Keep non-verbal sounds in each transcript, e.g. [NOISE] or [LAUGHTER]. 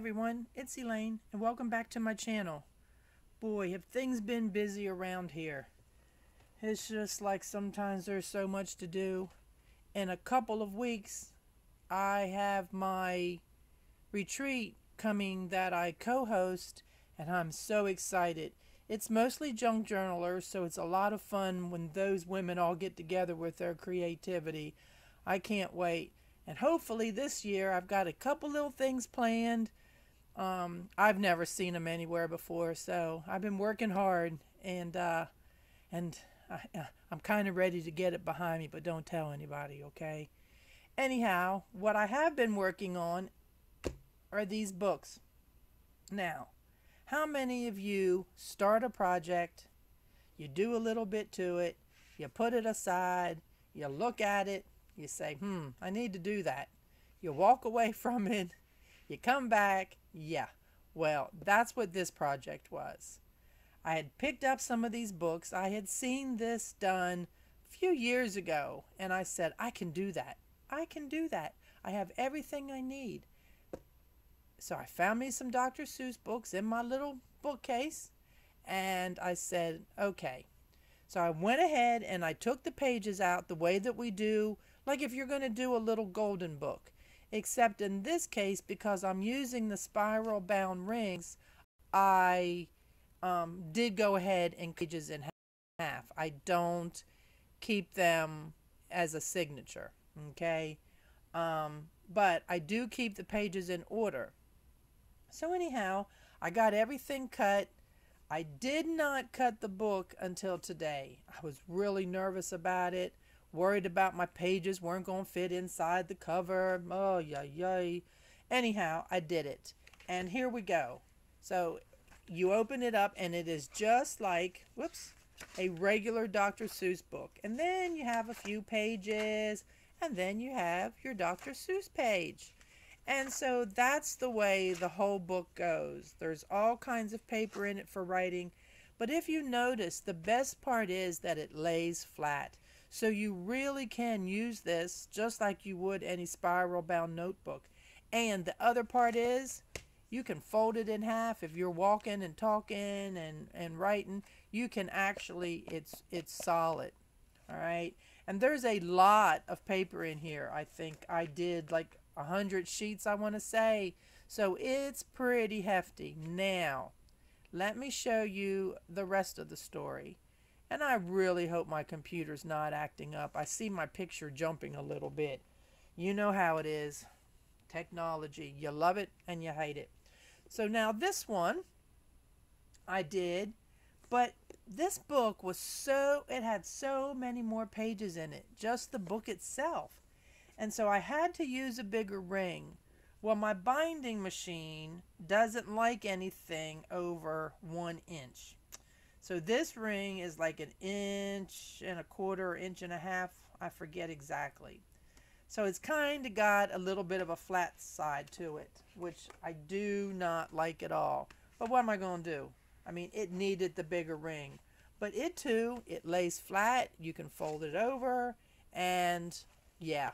everyone, it's Elaine and welcome back to my channel. Boy, have things been busy around here. It's just like sometimes there's so much to do. In a couple of weeks, I have my retreat coming that I co-host and I'm so excited. It's mostly junk journalers, so it's a lot of fun when those women all get together with their creativity. I can't wait. And hopefully this year I've got a couple little things planned. Um, I've never seen them anywhere before, so I've been working hard and uh, and I, uh, I'm kind of ready to get it behind me, but don't tell anybody, okay? Anyhow, what I have been working on are these books. Now, how many of you start a project, you do a little bit to it, you put it aside, you look at it, you say, hmm, I need to do that. You walk away [LAUGHS] from it, you come back, yeah. Well, that's what this project was. I had picked up some of these books. I had seen this done a few years ago, and I said, I can do that. I can do that. I have everything I need. So I found me some Dr. Seuss books in my little bookcase, and I said, okay. So I went ahead and I took the pages out the way that we do like if you're going to do a little golden book. Except in this case, because I'm using the spiral bound rings, I um, did go ahead and pages in half. I don't keep them as a signature, okay? Um, but I do keep the pages in order. So anyhow, I got everything cut. I did not cut the book until today. I was really nervous about it worried about my pages weren't going to fit inside the cover. Oh, yeah, yay. Anyhow, I did it. And here we go. So you open it up and it is just like, whoops, a regular Dr. Seuss book. And then you have a few pages and then you have your Dr. Seuss page. And so that's the way the whole book goes. There's all kinds of paper in it for writing. But if you notice, the best part is that it lays flat. So you really can use this just like you would any spiral bound notebook. And the other part is you can fold it in half if you're walking and talking and, and writing. You can actually, it's, it's solid. All right. And there's a lot of paper in here. I think I did like a hundred sheets, I want to say. So it's pretty hefty. Now, let me show you the rest of the story. And I really hope my computer's not acting up. I see my picture jumping a little bit. You know how it is. Technology. You love it and you hate it. So now this one I did, but this book was so, it had so many more pages in it, just the book itself. And so I had to use a bigger ring. Well, my binding machine doesn't like anything over one inch. So this ring is like an inch and a quarter, inch and a half. I forget exactly. So it's kind of got a little bit of a flat side to it, which I do not like at all. But what am I going to do? I mean, it needed the bigger ring. But it too, it lays flat. You can fold it over. And yeah.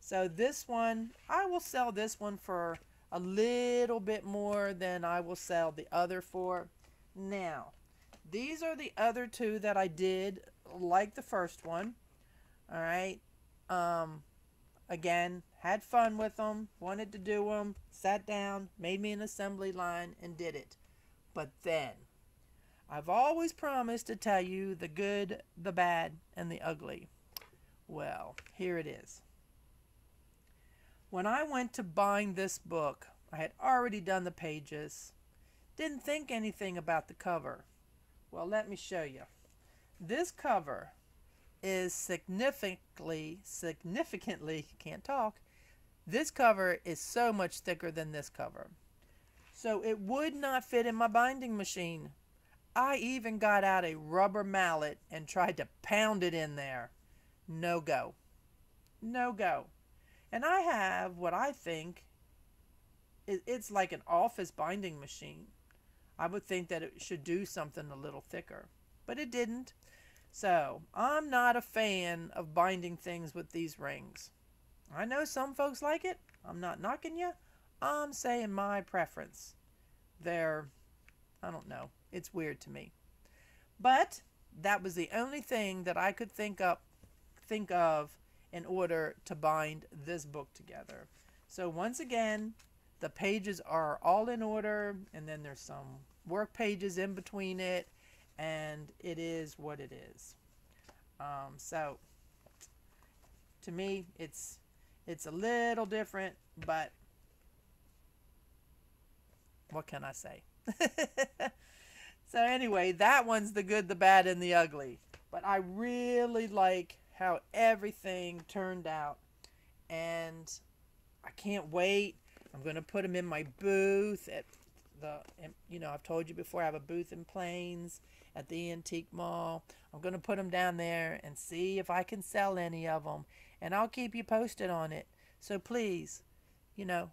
So this one, I will sell this one for a little bit more than I will sell the other for. Now, these are the other two that I did like the first one. All right. Um, again, had fun with them, wanted to do them, sat down, made me an assembly line, and did it. But then, I've always promised to tell you the good, the bad, and the ugly. Well, here it is. When I went to bind this book, I had already done the pages. Didn't think anything about the cover. Well, let me show you. This cover is significantly, significantly, [LAUGHS] can't talk, this cover is so much thicker than this cover. So it would not fit in my binding machine. I even got out a rubber mallet and tried to pound it in there. No go. No go. And I have what I think it's like an office binding machine. I would think that it should do something a little thicker, but it didn't. So I'm not a fan of binding things with these rings. I know some folks like it. I'm not knocking you. I'm saying my preference. They're, I don't know. It's weird to me. But that was the only thing that I could think up, think of in order to bind this book together. So once again, the pages are all in order, and then there's some work pages in between it, and it is what it is. Um, so to me, it's it's a little different, but what can I say? [LAUGHS] so anyway, that one's the good, the bad, and the ugly. But I really like how everything turned out, and I can't wait. I'm gonna put them in my booth at the, you know, I've told you before. I have a booth in Plains at the Antique Mall. I'm gonna put them down there and see if I can sell any of them, and I'll keep you posted on it. So please, you know,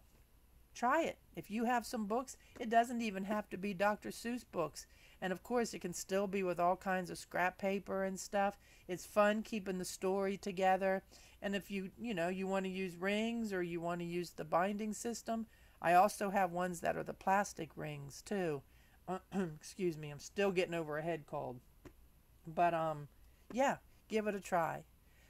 try it. If you have some books, it doesn't even have to be Dr. Seuss books. And of course, it can still be with all kinds of scrap paper and stuff. It's fun keeping the story together. And if you, you know, you want to use rings or you want to use the binding system, I also have ones that are the plastic rings too. [CLEARS THROAT] Excuse me, I'm still getting over a head cold. But um yeah, give it a try.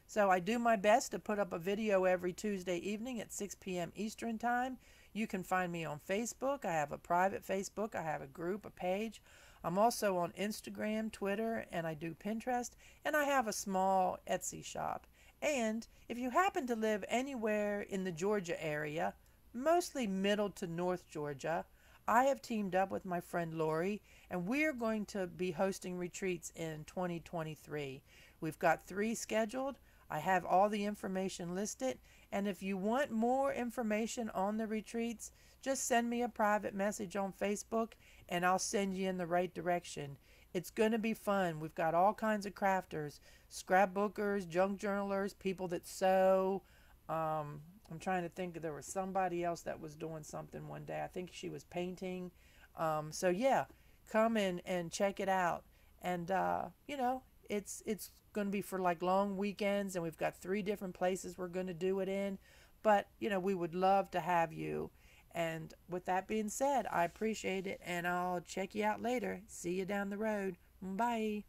So I do my best to put up a video every Tuesday evening at 6 p.m. Eastern Time. You can find me on Facebook. I have a private Facebook. I have a group, a page. I'm also on Instagram, Twitter, and I do Pinterest. And I have a small Etsy shop. And if you happen to live anywhere in the Georgia area, mostly middle to north Georgia, I have teamed up with my friend Lori, and we're going to be hosting retreats in 2023. We've got three scheduled. I have all the information listed, and if you want more information on the retreats, just send me a private message on Facebook and I'll send you in the right direction. It's going to be fun. We've got all kinds of crafters, scrapbookers, junk journalers, people that sew. Um, I'm trying to think there was somebody else that was doing something one day. I think she was painting. Um, so yeah, come in and check it out. And uh, you know, it's it's going to be for like long weekends, and we've got three different places we're going to do it in. But, you know, we would love to have you. And with that being said, I appreciate it, and I'll check you out later. See you down the road. Bye.